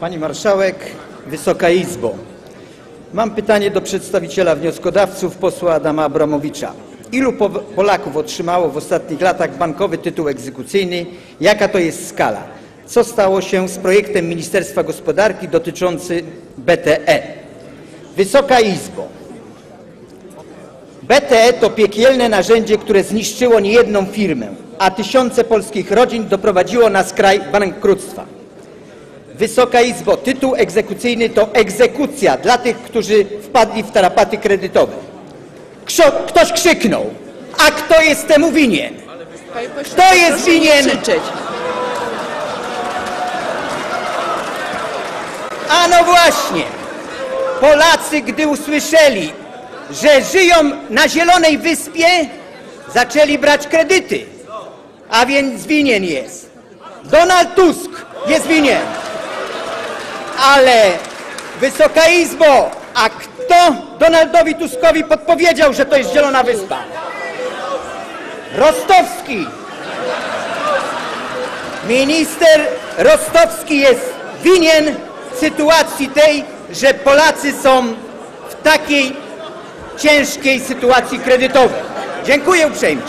Pani Marszałek, Wysoka Izbo. Mam pytanie do przedstawiciela wnioskodawców, posła Adama Abramowicza. Ilu po Polaków otrzymało w ostatnich latach bankowy tytuł egzekucyjny? Jaka to jest skala? Co stało się z projektem Ministerstwa Gospodarki dotyczący BTE? Wysoka Izbo. BTE to piekielne narzędzie, które zniszczyło niejedną firmę, a tysiące polskich rodzin doprowadziło na skraj bankructwa. Wysoka Izbo, tytuł egzekucyjny to egzekucja dla tych, którzy wpadli w tarapaty kredytowe. Krzo, ktoś krzyknął, a kto jest temu winien? Kto jest winien? A no właśnie, Polacy, gdy usłyszeli, że żyją na Zielonej Wyspie, zaczęli brać kredyty, a więc winien jest. Donald Tusk jest winien. Ale, Wysoka Izbo, a kto Donaldowi Tuskowi podpowiedział, że to jest Zielona Wyspa? Rostowski. Minister Rostowski jest winien sytuacji tej, że Polacy są w takiej ciężkiej sytuacji kredytowej. Dziękuję uprzejmie.